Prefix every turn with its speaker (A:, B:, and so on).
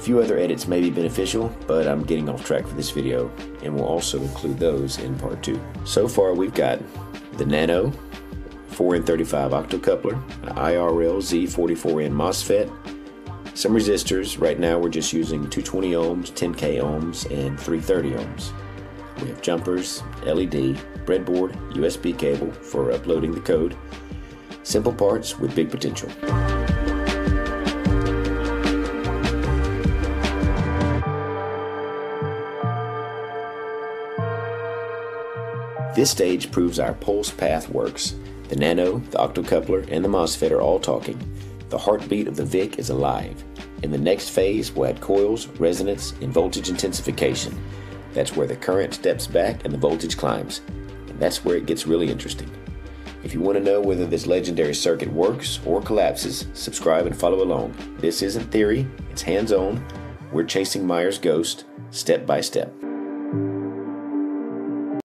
A: A few other edits may be beneficial, but I'm getting off track for this video, and we'll also include those in part 2. So far we've got the Nano, 4N35 optocoupler, an IRL Z44N MOSFET, some resistors. Right now we're just using 220 ohms, 10k ohms, and 330 ohms. We have jumpers, LED, breadboard, USB cable for uploading the code. Simple parts with big potential. This stage proves our pulse path works. The nano, the optocoupler, and the MOSFET are all talking. The heartbeat of the VIC is alive. In the next phase, we'll add coils, resonance, and voltage intensification. That's where the current steps back and the voltage climbs. And that's where it gets really interesting. If you want to know whether this legendary circuit works or collapses, subscribe and follow along. This isn't theory, it's hands on. We're chasing Meyer's ghost step by step.